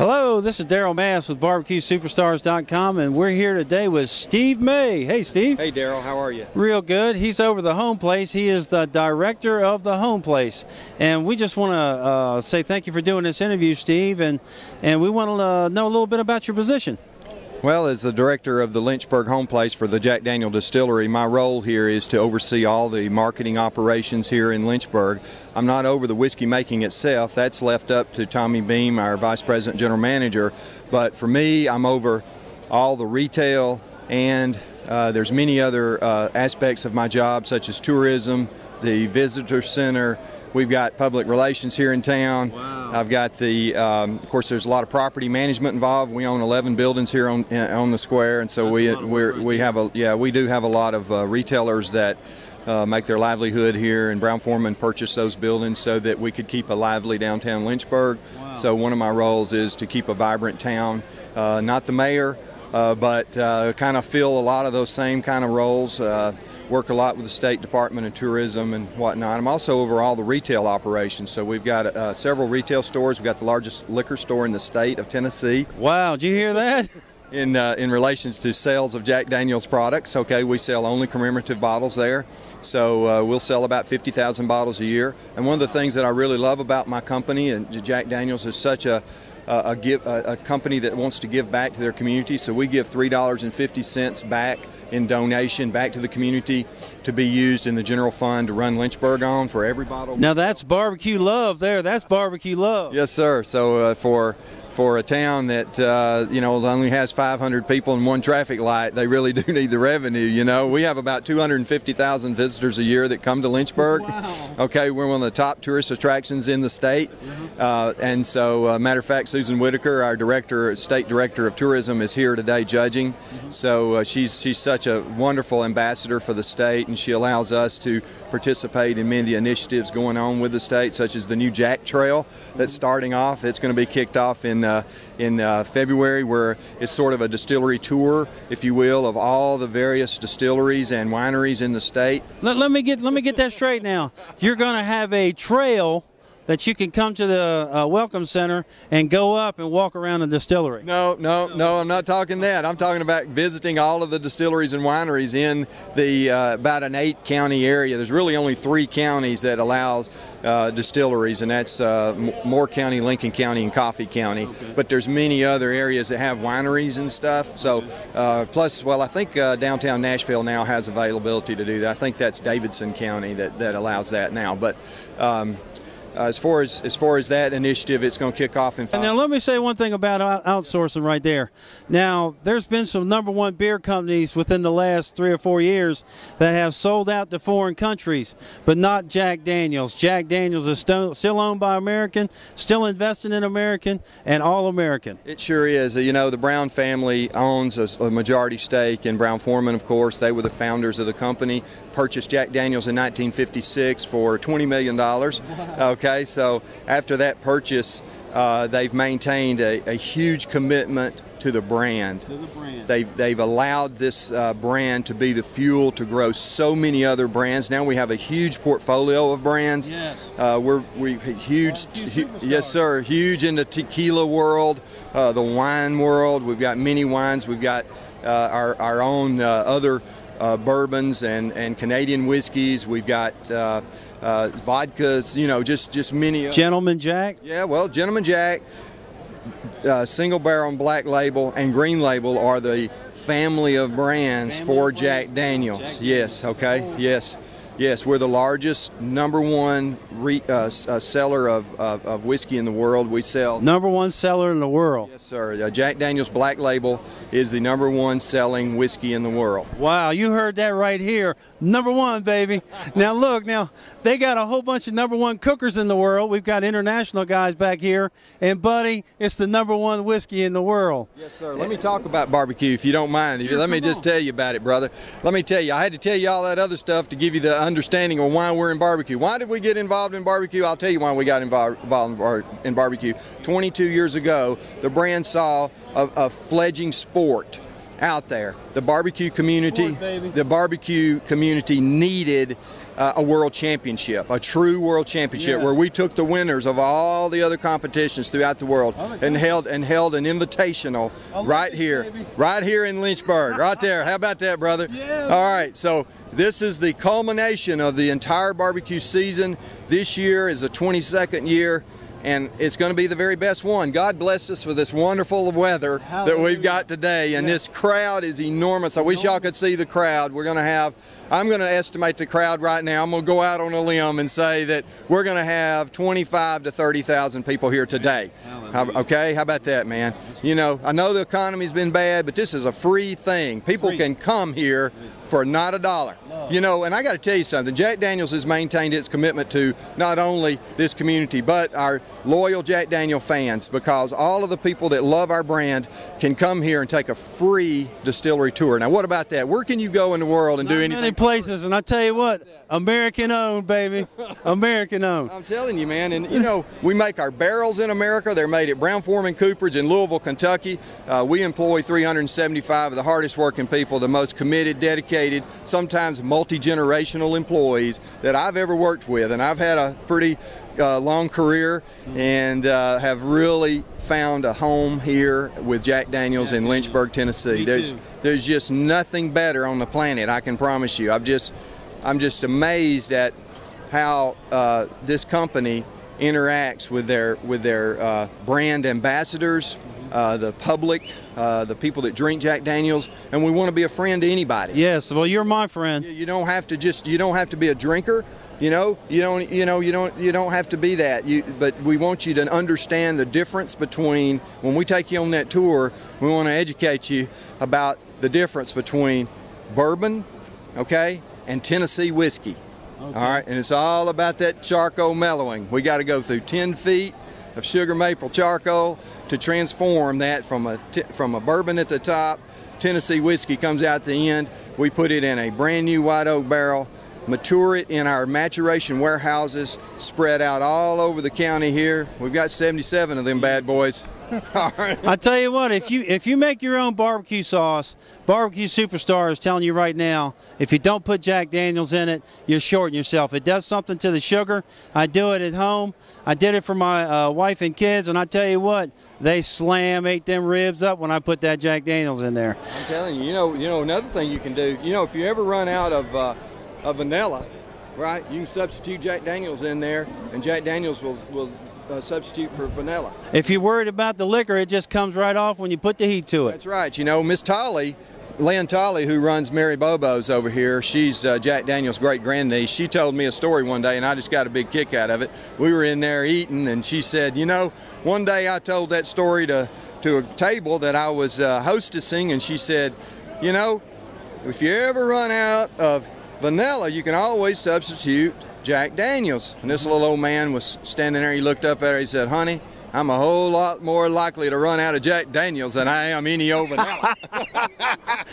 Hello, this is Daryl Mass with BarbecueSuperstars.com, and we're here today with Steve May. Hey, Steve. Hey, Daryl, how are you? Real good. He's over the home place. He is the director of the home place, and we just want to uh, say thank you for doing this interview, Steve, and and we want to uh, know a little bit about your position. Well, as the director of the Lynchburg home place for the Jack Daniel Distillery, my role here is to oversee all the marketing operations here in Lynchburg. I'm not over the whiskey making itself, that's left up to Tommy Beam, our Vice President General Manager. But for me, I'm over all the retail and uh, there's many other uh, aspects of my job, such as tourism, the visitor center. We've got public relations here in town. Wow. I've got the, um, of course, there's a lot of property management involved. We own 11 buildings here on on the square, and so That's we a lot of we right we have a yeah we do have a lot of uh, retailers that. Uh, make their livelihood here, and Brown Forman purchased those buildings so that we could keep a lively downtown Lynchburg. Wow. So one of my roles is to keep a vibrant town. Uh, not the mayor, uh, but uh, kind of fill a lot of those same kind of roles. Work a lot with the State Department of Tourism and whatnot. I'm also over all the retail operations. So we've got uh, several retail stores. We've got the largest liquor store in the state of Tennessee Wow, did you hear that? in uh, in relations to sales of Jack Daniel's products. Okay, we sell only commemorative bottles there, so uh, we'll sell about 50,000 bottles a year. And one of the things that I really love about my company and Jack Daniel's is such a a, a, give, a, a company that wants to give back to their community. So we give three dollars and fifty cents back in donation back to the community to be used in the general fund to run Lynchburg on for every bottle. Now that's barbecue love there. That's barbecue love. Yes, sir. So uh, for for a town that uh, you know only has 500 people and one traffic light, they really do need the revenue. You know, we have about 250,000 visitors a year that come to Lynchburg. Wow. Okay, we're one of the top tourist attractions in the state, uh, and so uh, matter of fact, Susan Whitaker, our director, state director of tourism, is here today judging. So uh, she's she's such a wonderful ambassador for the state, and she allows us to participate in many of the initiatives going on with the state, such as the new Jack Trail that's starting off. It's going to be kicked off in uh, in uh, February, where it's sort of a distillery tour, if you will, of all the various distilleries and wineries in the state. Let, let me get let me get that straight now. You're going to have a trail that you can come to the uh, welcome center and go up and walk around the distillery. No, no, no, I'm not talking that. I'm talking about visiting all of the distilleries and wineries in the uh, about an eight county area. There's really only three counties that allow uh, distilleries, and that's uh, Moore County, Lincoln County, and Coffee County. But there's many other areas that have wineries and stuff. So, uh, plus, well, I think uh, downtown Nashville now has availability to do that. I think that's Davidson County that, that allows that now. But um, uh, as far as as far as that initiative, it's going to kick off in. And now let me say one thing about outsourcing right there. Now, there's been some number one beer companies within the last three or four years that have sold out to foreign countries, but not Jack Daniels. Jack Daniels is still, still owned by American, still investing in American, and all American. It sure is. You know, the Brown family owns a, a majority stake in Brown Forman, of course. They were the founders of the company. Purchased Jack Daniels in 1956 for $20 million. Okay, so after that purchase, uh, they've maintained a, a huge commitment to the brand. To the brand. They've, they've allowed this uh, brand to be the fuel to grow so many other brands. Now we have a huge portfolio of brands. Yes. Uh, we're we've huge, hu- yes sir, huge in the tequila world, uh, the wine world. We've got many wines. We've got uh, our our own uh, other uh, bourbons and and Canadian whiskeys. We've got. Uh, vodkas, you know, just just many. Gentleman Jack. yeah, well, Gentleman Jack, uh, Single Barrel and Black Label, and Green Label are the family of brands Family for of Jack. Daniels. Jack yes, okay, yes. Yes, we're the largest number one re, uh, uh, seller of, of, of whiskey in the world. We sell Number one seller in the world. Yes, sir. Uh, Jack Daniels Black Label is the number one selling whiskey in the world. Wow, you heard that right here. Number one, baby. Now, look, now, they got a whole bunch of number one cookers in the world. We've got international guys back here. And, buddy, it's the number one whiskey in the world. Yes, sir. Let me talk about barbecue if you don't mind. Sure, Let me just on. tell you about it, brother. Let me tell you, I had to tell you all that other stuff to give you the understanding of why we're in barbecue. Why did we get involved in barbecue? I'll tell you why we got involved in in barbecue. 22 years ago, the brand saw a, a fledging sport out there. The barbecue community, the barbecue community needed uh, a world championship, a true world championship, Yes. where we took the winners of all the other competitions throughout the world Oh, and held and held an invitational right here, baby. right here in Lynchburg, right there. How about that, brother? Yeah. All right. So this is the culmination of the entire barbecue season. This year is the 22nd year. And it's going to be the very best one. God bless us for this wonderful weather that we've got today. And Yeah. this crowd is enormous. I wish y'all could see the crowd. We're going to have, I'm going to estimate the crowd right now. I'm going to go out on a limb and say that we're going to have 25 to 30,000 people here today. How, okay, how about that, man? You know, I know the economy's been bad, but this is a free thing. People Free. can come here for not a dollar. You know, and I got to tell you something. Jack Daniels has maintained its commitment to not only this community, but our loyal Jack Daniel fans because all of the people that love our brand can come here and take a free distillery tour. Now, what about that? Where can you go in the world and do Not anything? Places, and I tell you what, American owned, baby, American owned. I'm telling you, man, and you know, we make our barrels in America. They're made at Brown Forman Cooperage in Louisville, Kentucky. Uh, we employ 375 of the hardest working people, the most committed, dedicated, sometimes multi generational employees that I've ever worked with. And I've had a pretty uh, long career and uh, have really found a home here with Jack Daniels in Lynchburg, Tennessee. There's there's just nothing better on the planet, I can promise you. I've just I'm just amazed at how uh, this company interacts with their with their uh, brand ambassadors, uh, the public, uh, the people that drink Jack Daniels, and we want to be a friend to anybody. Yes, well, you're my friend. You don't have to just you don't have to be a drinker, you know. You don't you know you don't you don't have to be that. You but we want you to understand the difference between when we take you on that tour. We want to educate you about the difference between bourbon, okay, and Tennessee whiskey. All right, and it's all about that charcoal mellowing. We got to go through 10 feet of sugar maple charcoal to transform that from a from a bourbon at the top. Tennessee whiskey comes out the end. We put it in a brand new white oak barrel, mature it in our maturation warehouses, spread out all over the county here. We've got 77 of them bad boys. I tell you what, if you if you make your own barbecue sauce, Barbecue Superstar is telling you right now, if you don't put Jack Daniels in it, you're shorting yourself. It does something to the sugar. I do it at home. I did it for my uh, wife and kids, and I tell you what, they slam ate them ribs up when I put that Jack Daniels in there. I'm telling you, you know, you know another thing you can do. You know, if you ever run out of, uh, of vanilla, right, you can substitute Jack Daniels in there, and Jack Daniels will will uh, substitute for vanilla. If you're worried about the liquor, it just comes right off when you put the heat to it. That's right. You know, Miss Tolley, Lynne Tolley, who runs Mary Bobo's over here, she's uh, Jack Daniels' great grandniece. She told me a story one day, and I just got a big kick out of it. We were in there eating, and she said, "You know, one day I told that story to to a table that I was uh, hostessing, and she said, you know, if you ever run out of vanilla, you can always substitute Jack Daniels." And this little old man was standing there. He looked up at her. He said, "Honey." I'm a whole lot more likely to run out of Jack Daniels than I am any old vanilla.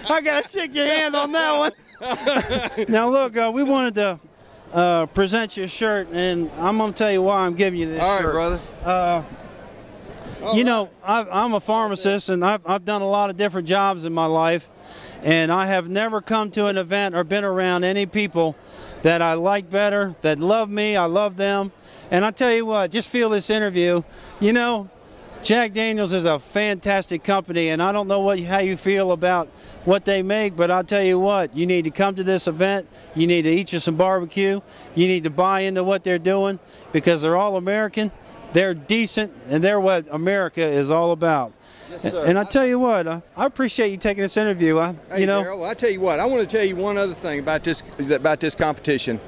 I gotta shake your hand on that one. now look, uh, we wanted to uh, present you a shirt, and I'm gonna tell you why I'm giving you this shirt. All right, shirt. brother. Uh, you know, I've, I'm a pharmacist, and I've, I've done a lot of different jobs in my life, and I have never come to an event or been around any people that I like better, that love me, I love them. And I tell you what, just feel this interview. You know, Jack Daniels is a fantastic company, and I don't know what how you feel about what they make, but I'll tell you what, you need to come to this event. You need to eat you some barbecue. You need to buy into what they're doing because they're all American. They're decent, and they're what America is all about. Yes, sir. And I tell you what, I, I appreciate you taking this interview. I, Hey, you know, Darrell, I tell you what, I want to tell you one other thing about this about this competition.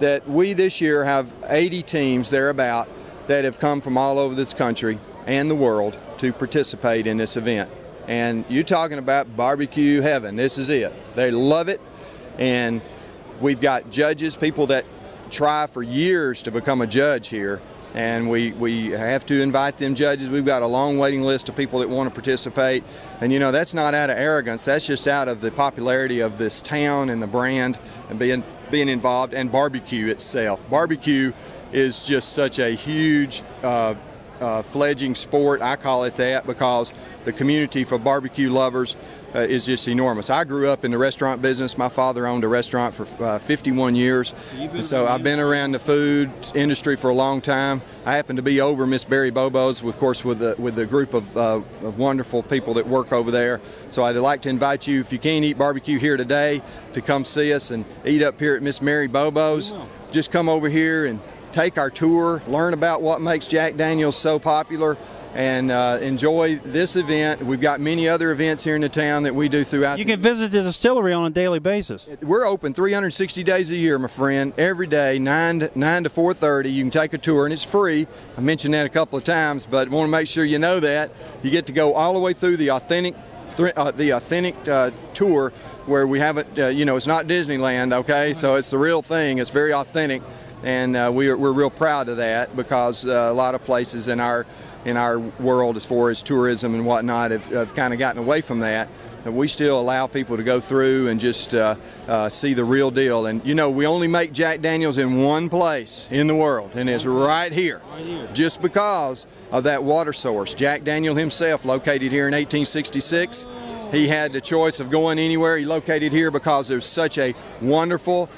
That we this year have 80 teams thereabout that have come from all over this country and the world to participate in this event. And you're talking about barbecue heaven. This is it. They love it, and we've got judges, people that try for years to become a judge here. And we, we have to invite them judges. We've got a long waiting list of people that want to participate. And you know, that's not out of arrogance, that's just out of the popularity of this town and the brand and being, being involved and barbecue itself. Barbecue is just such a huge uh, uh, fledging sport. I call it that because the community for barbecue lovers uh, is just enormous. I grew up in the restaurant business. My father owned a restaurant for uh, 51 years. So, so I've been around the food industry for a long time. I happen to be over Miss Mary Bobo's, of course, with the, with the group of, uh, of wonderful people that work over there. So I'd like to invite you, if you can't eat barbecue here today, to come see us and eat up here at Miss Mary Bobo's. Just come over here and take our tour, learn about what makes Jack Daniels so popular, and uh, enjoy this event. We've got many other events here in the town that we do throughout. You can visit the distillery on a daily basis. We're open 360 days a year, my friend. Every day, nine to, nine to 4:30. You can take a tour, and it's free. I mentioned that a couple of times, but want to make sure you know that you get to go all the way through the authentic, uh, the authentic uh, tour where we haven't. Uh, you know, it's not Disneyland, okay? So it's the real thing. It's very authentic and uh, we are, we're real proud of that because uh, a lot of places in our in our world as far as tourism and whatnot have, have kind of gotten away from that we still allow people to go through and just uh, uh, see the real deal. And you know, we only make Jack Daniels in one place in the world, and it's right here, right here. just because of that water source. Jack Daniel himself, located here in 1866, he had the choice of going anywhere. He located here because there's such a wonderful,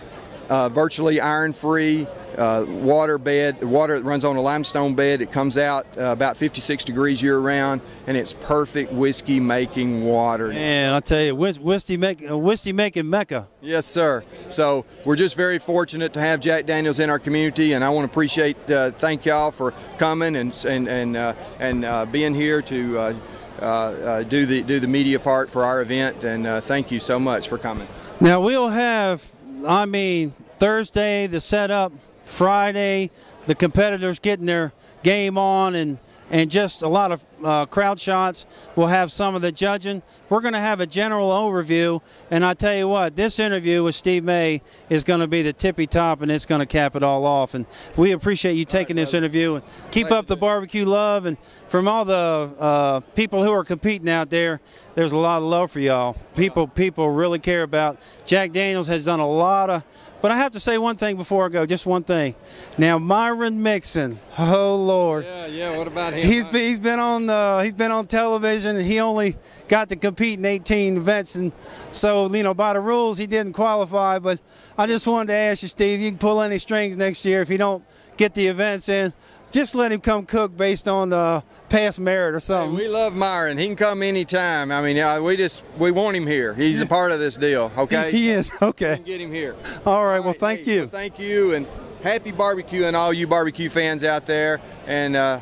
uh, virtually iron-free uh, water bed. Water that runs on a limestone bed. It comes out uh, about 56 degrees year round, and it's perfect whiskey making water. And I tell you, whiskey make uh, whiskey making mecca. Yes, sir. So we're just very fortunate to have Jack Daniels in our community, and I want to appreciate, uh, thank y'all for coming and and and uh, and uh, being here to. do the do the media part for our event, and thank you so much for coming. Now we'll have I mean, Thursday, the setup, Friday, the competitors getting their game on and and just a lot of uh, crowd shots. We'll have some of the judging. We're going to have a general overview, and I tell you what, this interview with Steve May is going to be the tippy top, and it's going to cap it all off. And we appreciate you taking right, this interview and keep up the barbecue love. And from all the uh, people who are competing out there, there's a lot of love for y'all. People, people really care about. Jack Daniels has done a lot of but I have to say one thing before I go, just one thing. Now Myron Mixon, oh Lord. Yeah, yeah. What about him? He's been, he's been on uh, he's been on television, and he only got to compete in 18 events, and so you know by the rules he didn't qualify. But I just wanted to ask you, Steve, you can pull any strings next year if you don't get the events in just let him come cook based on uh, past merit or something. Hey, we love Myron. He can come anytime. I mean, uh, we just we want him here. He's a part of this deal. Okay. He, is. Okay. get him here. All right. All well, thank hey, you. Well, thank you, and happy barbecue and all you barbecue fans out there. And uh,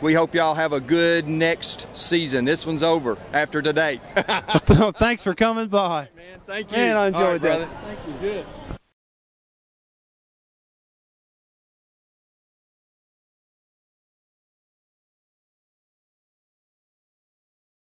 we hope y'all have a good next season. This one's over after today. Thanks for coming by. man, thank you. Man, I enjoyed right, that. Brother. Thank you. Good.